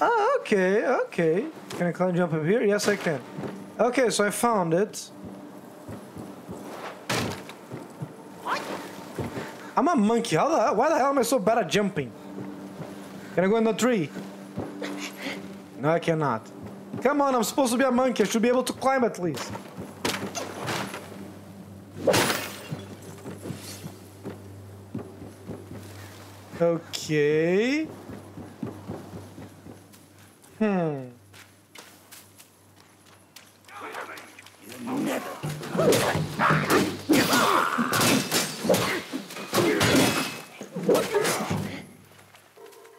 Ah, okay, okay. Can I climb jump up here? Yes, I can. Okay, so I found it. I'm a monkey. How the why the hell am I so bad at jumping? Can I go in the tree? No, I cannot. Come on, I'm supposed to be a monkey. I should be able to climb at least. Okay. Hmm.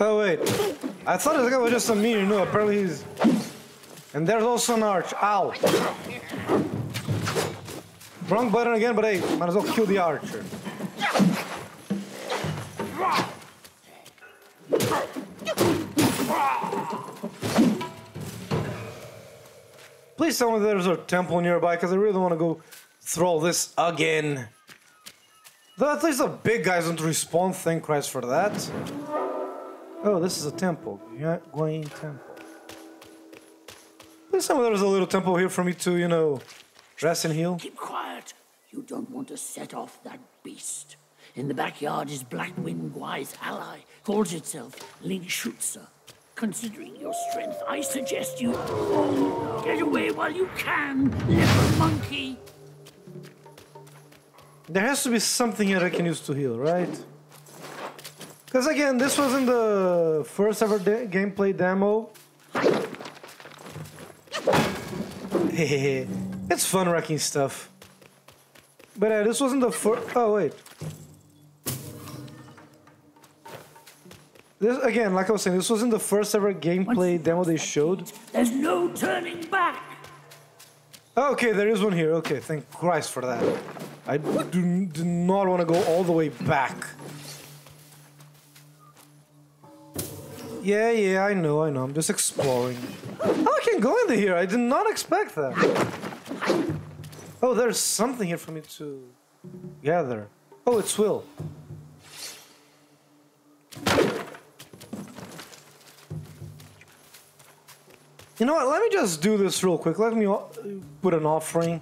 Oh wait, I thought this guy was just a mirror. No, apparently he's. And there's also an arch. Ow! Wrong button again, but hey, might as well kill the archer. Tell me there's a temple nearby, because I really want to go throw this again. Though at least the big guys don't respawn, thank Christ for that. Oh, this is a temple. Guan Temple. Please me there's a little temple here for me to, you know, rest and heal. Keep quiet. You don't want to set off that beast. In the backyard is Blackwind Guai's ally, calls itself Lingxuzi. Considering your strength, I suggest you get away while you can, little monkey. There has to be something here I can use to heal, right? Because again, this wasn't the first ever de gameplay demo. it's fun wrecking stuff. But uh, this wasn't the first. Oh, wait. This again, like I was saying, this wasn't the first ever gameplay demo they showed. There's no turning back. Okay, there is one here. Okay, thank Christ for that. I do, do not want to go all the way back. Yeah, yeah, I know, I know. I'm just exploring. Oh, I can go into here. I did not expect that. Oh, there's something here for me to gather. Oh, it's Will. You know what? Let me just do this real quick. Let me put an offering.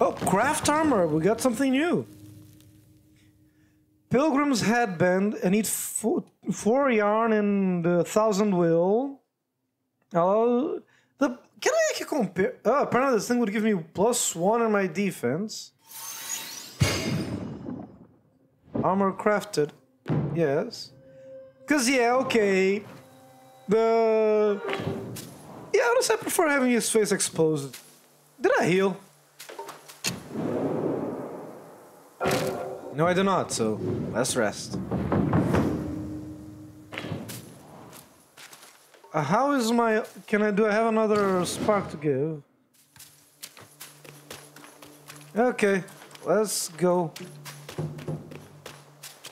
Oh, craft armor. We got something new. Pilgrim's headband. I need four, four yarn and a thousand will. Oh, the can I compare? Oh, apparently this thing would give me plus one on my defense. Armor crafted. Yes. Cause yeah, okay. The yeah, honestly, I prefer having his face exposed. Did I heal? No, I do not. So let's rest. Uh, how is my? Can I do? I have another spark to give. Okay, let's go.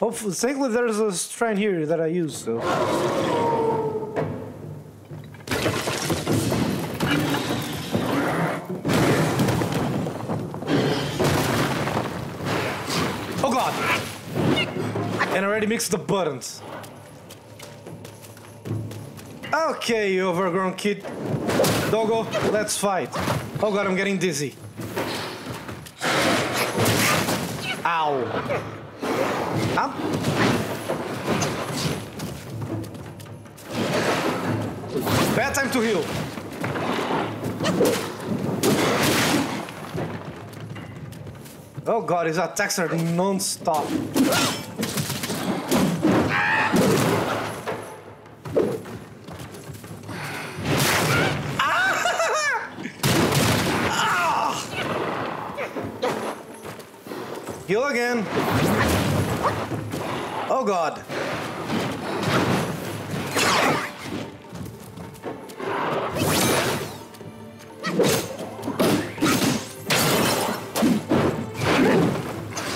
Hopefully, thankfully there's a shrine here that I use, so. Oh god! And I already mixed the buttons. Okay, you overgrown kid. Doggo, let's fight. Oh god, I'm getting dizzy. Ow. Up. Bad time to heal. Oh god, his attacks are non-stop. Ah! Ah! Heal again. Oh god.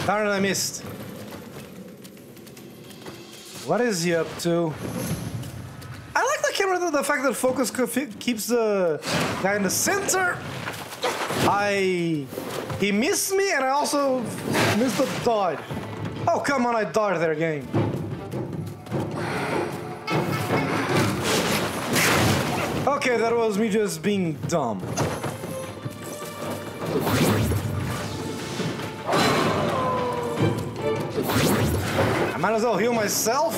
Darn I missed. What is he up to? I like the camera, the fact that focus keeps the guy in the center. I He missed me and I also missed the dodge. Oh, come on, I dodged there game. Okay, that was me just being dumb. I might as well heal myself.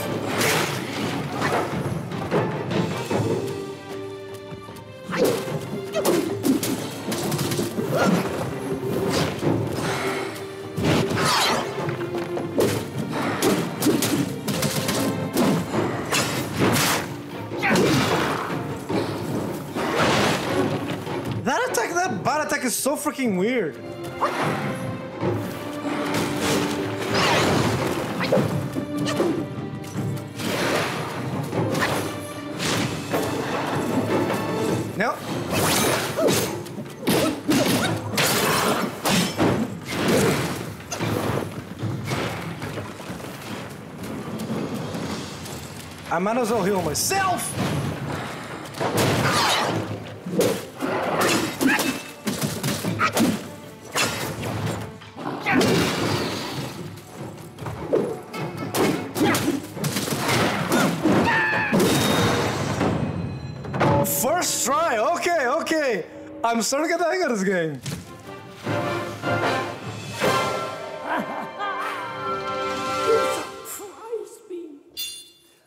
So freaking weird. No. I might as well heal myself. I'm starting to get the hang of this game. You surprise me.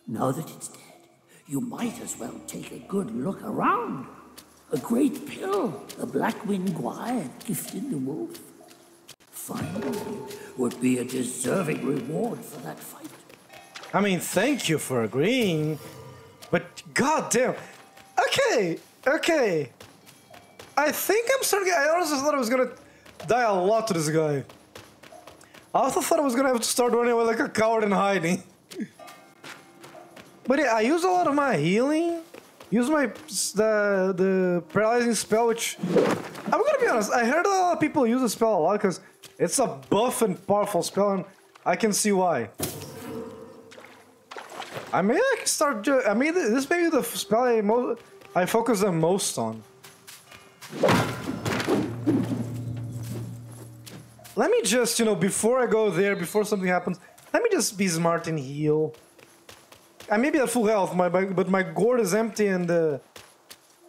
Now that it's dead, you might as well take a good look around. A great pill the Blackwind Guai gifted the wolf. Finally, would be a deserving reward for that fight. I mean, thank you for agreeing, but goddamn. Okay, okay. I think I'm starting. I honestly thought I was gonna die a lot to this guy. I also thought I was gonna have to start running away like a coward and hiding. But yeah, I used a lot of my healing. Use my the the paralyzing spell, which I'm gonna be honest. I heard a lot of people use the spell a lot because it's a buff and powerful spell, and I can see why. I may like start. I mean, this may be the spell I most, I focus the most on. Let me just, you know, before I go there, before something happens, let me just be smart and heal. I may be at full health, my, but my gourd is empty and uh,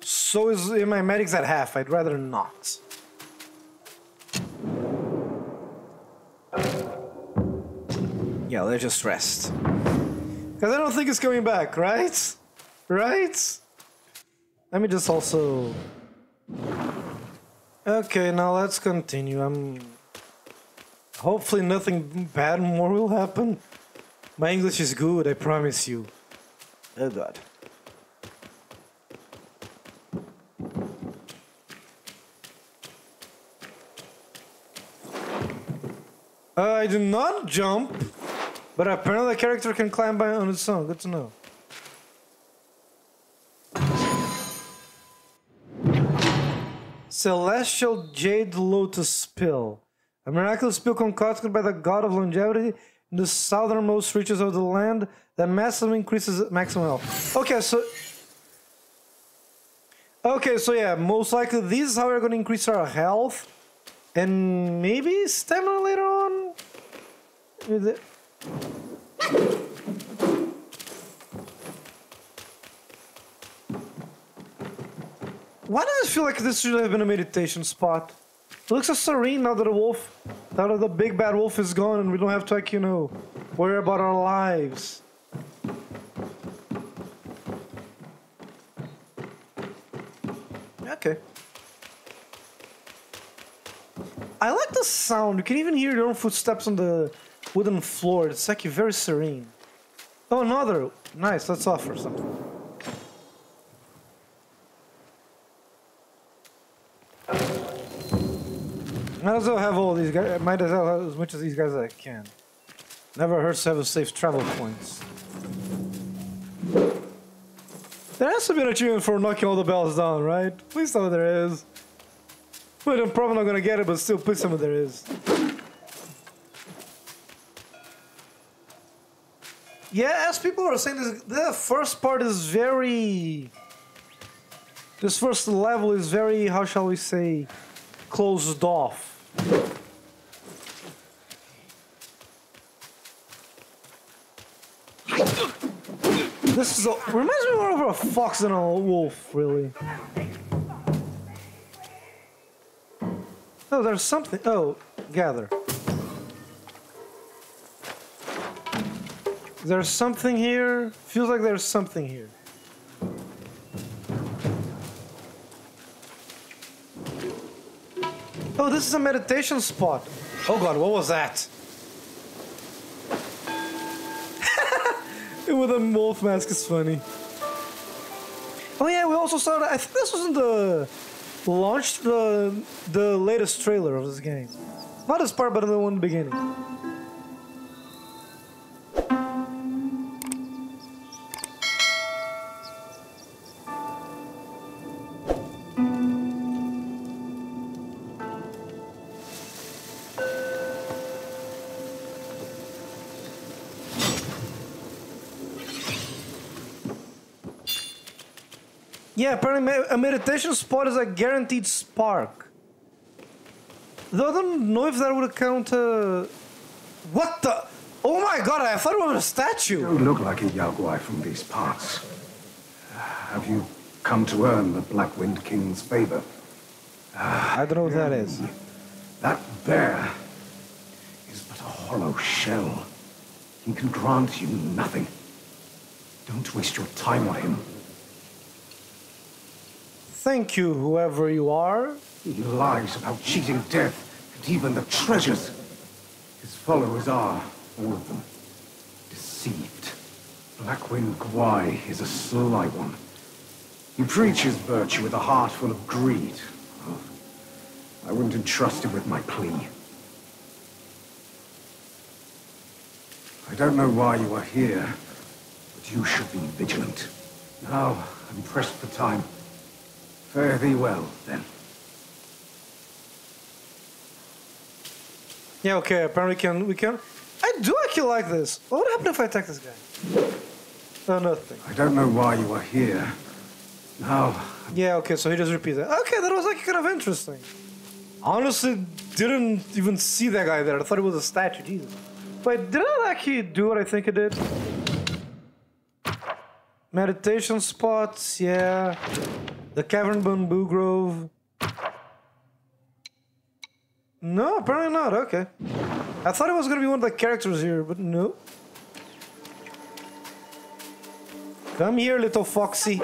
so is my medic's at half. I'd rather not. Yeah, let's just rest. Because I don't think it's coming back, right? Right? Let me just also... Okay, now let's continue. I'm... Hopefully nothing bad more will happen. My English is good, I promise you. Oh god. Uh, I do not jump, but apparently the character can climb by on its own. Good to know. Celestial Jade Lotus Pill. A miraculous pill concocted by the god of longevity in the southernmost reaches of the land that massively increases maximum health. Okay, so. Okay, so yeah, most likely this is how we're gonna increase our health and maybe stamina later on. With it. Why does it feel like this should have been a meditation spot? It looks so serene now that the wolf, now that the big bad wolf is gone and we don't have to like, you know, worry about our lives. Okay. I like the sound. You can even hear your own footsteps on the wooden floor. It's like very serene. Oh, another. Nice. Let's offer something. Might as well have all these guys. Might as well have as much of these guys as I can. Never hurts to have a safe travel points. There has to be an achievement for knocking all the bells down, right? Please tell me there is. But I'm probably not gonna get it, but still, please tell me there is. Yeah, as people are saying, this, the first part is very. This first level is very, how shall we say, closed off. This is a, reminds me more of a fox than a wolf, really. Oh, there's something. Oh, gather. There's something here. Feels like there's something here. Oh, this is a meditation spot. Oh god, what was that? With a wolf mask is funny. Oh yeah, we also saw that. I think this was in the launch the uh, the latest trailer of this game. Not this part, but in the one beginning. Yeah, apparently a meditation spot is a guaranteed spark. Though I don't know if that would count. Uh... What the? Oh my god! I thought it was a You statue. don't look like a yaoguai from these parts. Have you come to earn the Black Wind King's favor? I don't know what that is. That bear is but a hollow shell. He can grant you nothing. Don't waste your time on him. Thank you, whoever you are. He lies about cheating death and even the treasures. His followers are, all of them, deceived. Blackwind Gwai is a sly one. He preaches virtue with a heart full of greed. I wouldn't entrust him with my plea. I don't know why you are here, but you should be vigilant. Now, I'm pressed for time. Fare thee well, then. Yeah, okay. Apparently, we can we can. I do actually like this. What would happen if I attack this guy? Oh, nothing. I don't know why you are here. Now, Yeah, okay. So he just repeats it. Okay, that was like kind of interesting. Honestly, didn't even see that guy there. I thought it was a statue. Jesus. Wait, did I actually do what I think it did? Meditation spots, yeah. The cavern bamboo grove. No, apparently not. Okay. I thought it was gonna be one of the characters here, but no. Come here, little foxy.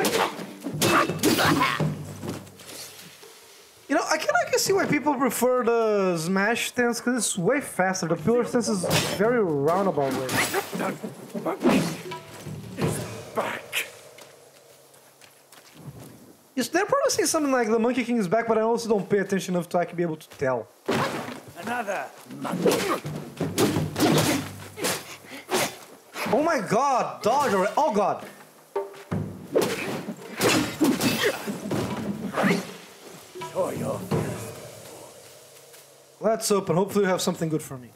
You know, I can I can see why people prefer the smash stance because it's way faster. The pillar stance is very roundabout way. back. Yes, they're probably saying something like the Monkey King is back, but I also don't pay attention enough to actually be able to tell. Another monkey. Oh my god, dodge already. Oh god. Let's open. Hopefully, you have something good for me.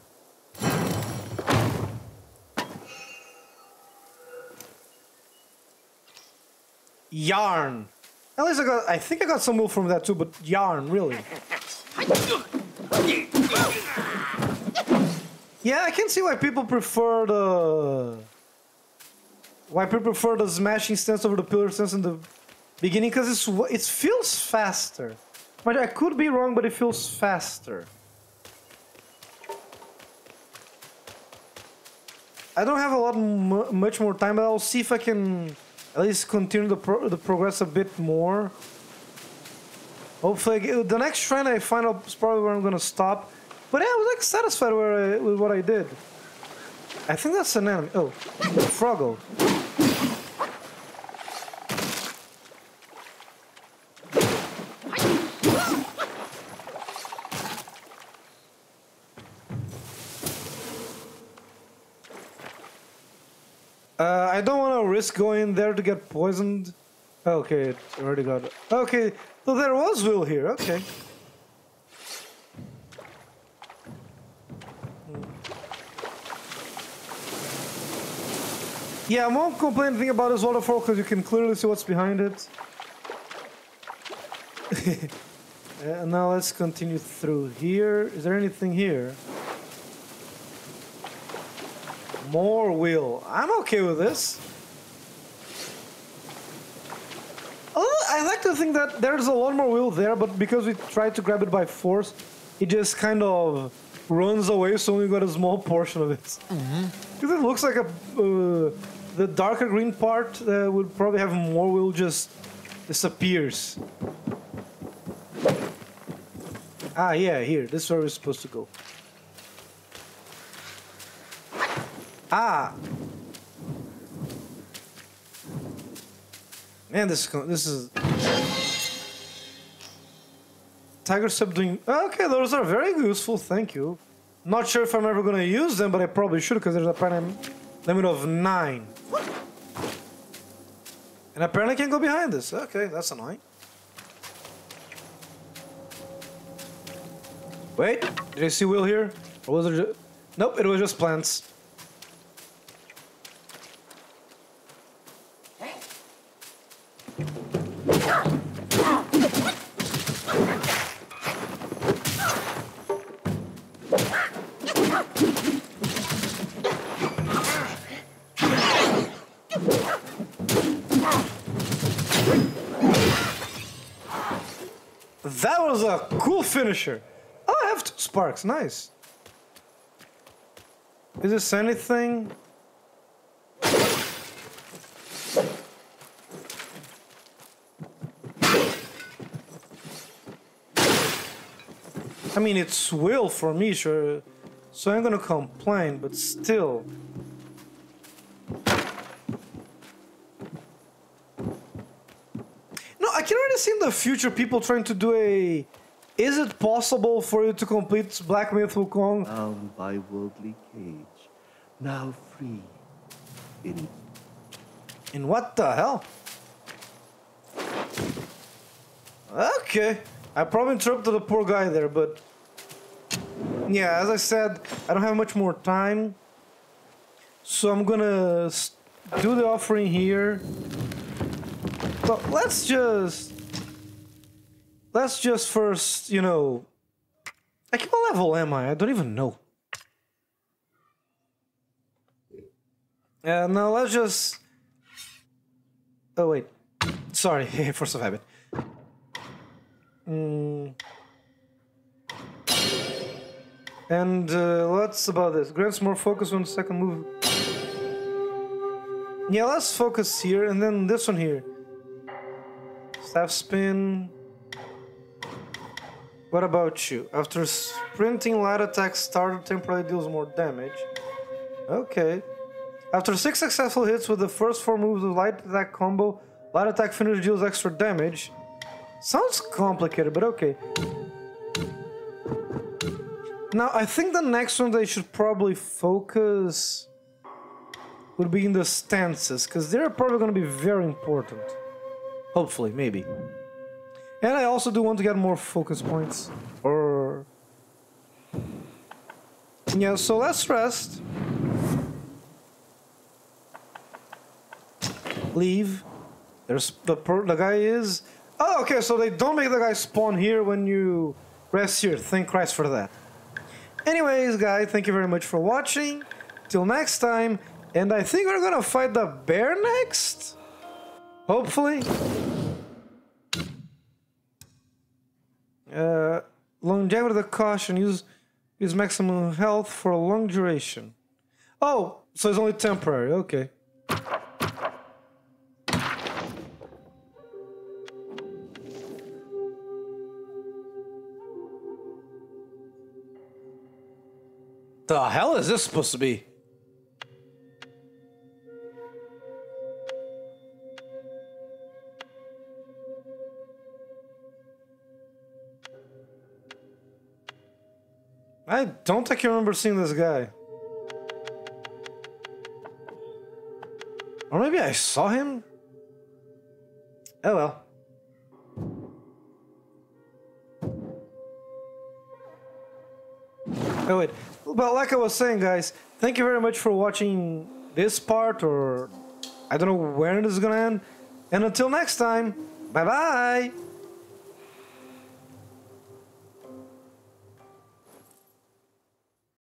Yarn. At least I got. I think I got some wool from that too, but yarn, really. Yeah, I can see why people prefer the. Why people prefer the smashing stance over the pillar stance in the beginning, because it's it feels faster. But I could be wrong, but it feels faster. I don't have a lot mu much more time, but I'll see if I can at least continue the pro the progress a bit more. Hopefully, get- the next shrine I find out is probably where I'm gonna stop. But yeah, I was like satisfied I, with what I did. I think that's an enemy. Oh, Froggo. Uh, I don't want to risk going there to get poisoned. Okay, it already got it. Okay, so there was Will here. Okay. Yeah, I won't complain anything about this waterfall because you can clearly see what's behind it. and now let's continue through here. Is there anything here? More wheel. I'm okay with this. Oh, I like to think that there's a lot more wheel there, but because we tried to grab it by force, it just kind of runs away, so we got a small portion of it. Because it looks like a uh, the darker green part uh, would probably have more wheel just disappears. Ah, yeah, here. This is where we're supposed to go. Ah. Man, this is this is Tiger subduing. Okay, those are very useful. Thank you. Not sure if I'm ever gonna use them, but I probably should because there's apparently a limit of nine. And apparently I can go behind this. Okay, that's annoying. Wait, did I see Will here? Or was it just... Nope, it was just plants. A cool finisher. Oh, I have two sparks. Nice. Is this anything? I mean, it's will for me, sure. So I'm gonna complain, but still. No, I can already see in the future people trying to do a. Is it possible for you to complete Black Myth Wukong? bound by worldly cage, now free in In what the hell? Okay. I probably interrupted the poor guy there, but. Yeah, as I said, I don't have much more time. So I'm gonna do the offering here. But let's just. Let's just first, you know. Like, what level am I? I don't even know. Yeah, now let's just. Oh wait, sorry, force of habit. Mm. And uh, what's about this? Grants more focus on the second move. Yeah, let's focus here, and then this one here. Staff spin. What about you? After sprinting, light attack starter temporarily deals more damage. Okay. After six successful hits with the first four moves of light attack combo, light attack finish deals extra damage. Sounds complicated, but okay. Now, I think the next one they should probably focus would be in the stances, because they're probably going to be very important. Hopefully, maybe. And I also do want to get more focus points. Or. Yeah, so let's rest. leave. There's the per- the guy is. Oh, okay. So they don't make the guy spawn here when you rest here. Thank Christ for that. Anyways, guys, thank you very much for watching. Till next time, and I think we're gonna fight the bear next. Hopefully. Uh, longevity the caution. Use use maximum health for a long duration. Oh, so it's only temporary. Okay. The hell is this supposed to be? I don't think I remember seeing this guy. Or maybe I saw him? Oh well. Oh wait. But like I was saying, guys, thank you very much for watching this part, or I don't know when it is gonna end. And until next time, bye bye.